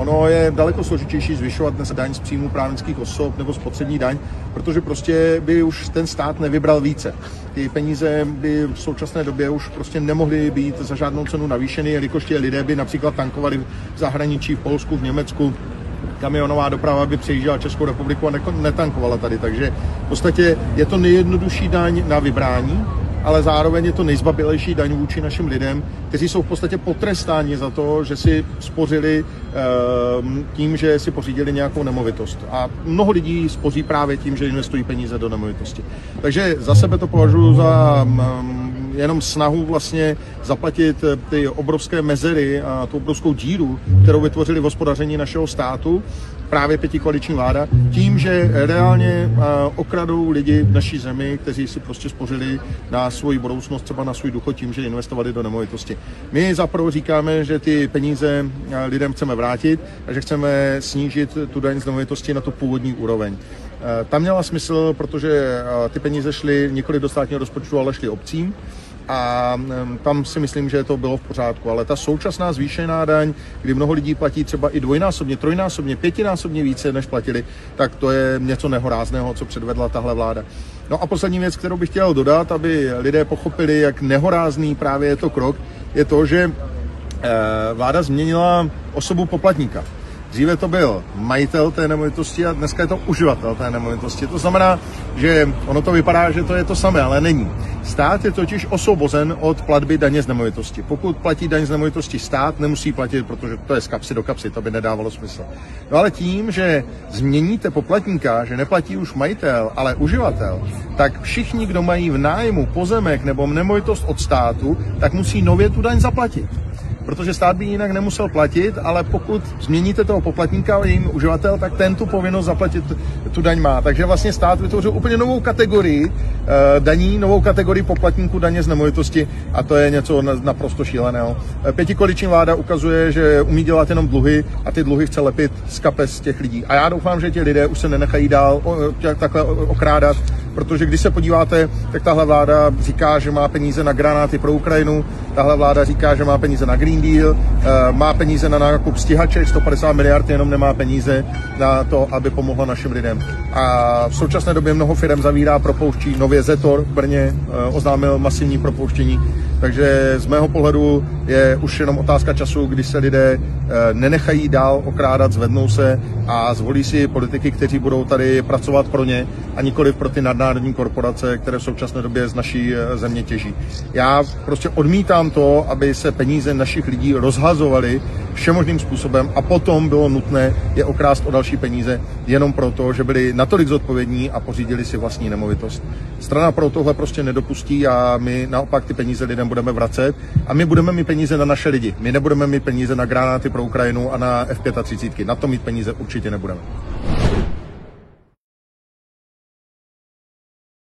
Ono je daleko složitější zvyšovat dnes daň z příjmu právnických osob nebo spotřební daň, protože prostě by už ten stát nevybral více. Ty peníze by v současné době už prostě nemohly být za žádnou cenu navýšeny, jelikož ti lidé by například tankovali v zahraničí, v Polsku, v Německu, kamionová doprava by přejížděla Českou republiku a netankovala tady. Takže v podstatě je to nejjednodušší daň na vybrání, ale zároveň je to nejzbabilejší daň vůči našim lidem, kteří jsou v podstatě potrestáni za to, že si spořili ehm, tím, že si pořídili nějakou nemovitost. A mnoho lidí spoří právě tím, že investují peníze do nemovitosti. Takže za sebe to považuji za mm, jenom snahu vlastně zaplatit ty obrovské mezery a tu obrovskou díru, kterou vytvořili v hospodaření našeho státu právě koaliční vláda, tím, že reálně okradou lidi v naší zemi, kteří si prostě spořili na svoji budoucnost, třeba na svůj důchod tím, že investovali do nemovitosti. My zapravo říkáme, že ty peníze lidem chceme vrátit a že chceme snížit tu daň z nemovitosti na tu původní úroveň. Tam měla smysl, protože ty peníze šly nikoli do státního rozpočtu, ale šly obcím a tam si myslím, že to bylo v pořádku. Ale ta současná zvýšená daň, kdy mnoho lidí platí třeba i dvojnásobně, trojnásobně, pětinásobně více, než platili, tak to je něco nehorázného, co předvedla tahle vláda. No a poslední věc, kterou bych chtěl dodat, aby lidé pochopili, jak nehorázný právě je to krok, je to, že eh, vláda změnila osobu poplatníka. Dříve to byl majitel té nemovitosti a dneska je to uživatel té nemovitosti. To znamená, že ono to vypadá, že to je to samé, ale není. Stát je totiž osvobozen od platby daně z nemovitosti. Pokud platí daň z nemovitosti stát, nemusí platit, protože to je z kapsy do kapsy, to by nedávalo smysl. No ale tím, že změníte poplatníka, že neplatí už majitel, ale uživatel, tak všichni, kdo mají v nájmu pozemek nebo nemovitost od státu, tak musí nově tu daň zaplatit protože stát by jinak nemusel platit, ale pokud změníte toho poplatníka jejím uživatel, tak ten tu povinnost zaplatit tu daň má. Takže vlastně stát vytvořil úplně novou kategorii eh, daní, novou kategorii poplatníků daně z nemovitosti a to je něco naprosto šíleného. Eh, pětikoliční vláda ukazuje, že umí dělat jenom dluhy a ty dluhy chce lepit z kapes těch lidí. A já doufám, že ti lidé už se nenechají dál takhle okrádat, protože když se podíváte, tak tahle vláda říká, že má peníze na granáty pro Ukrajinu, tahle vláda říká, že má peníze na Green Deal, eh, má peníze na nákup stíhaček, 150 miliard, jenom nemá peníze na to, aby pomohla našim lidem. A v současné době mnoho firm zavírá, propouští, nově Zetor v Brně eh, oznámil masivní propouštění takže z mého pohledu je už jenom otázka času, kdy se lidé eh, nenechají dál okrádat, zvednou se a zvolí si politiky, kteří budou tady pracovat pro ně a nikoli pro ty nadnárodní korporace, které v současné době z naší eh, země těží. Já prostě odmítám to, aby se peníze našich lidí rozhazovaly všemožným způsobem a potom bylo nutné je okrást o další peníze jenom proto, že byli natolik zodpovědní a pořídili si vlastní nemovitost. Strana pro tohle prostě nedopustí a my naopak ty peníze lidem budeme vracet a my budeme mít peníze na naše lidi. My nebudeme mít peníze na granáty pro Ukrajinu a na F-35. Na to mít peníze určitě nebudeme.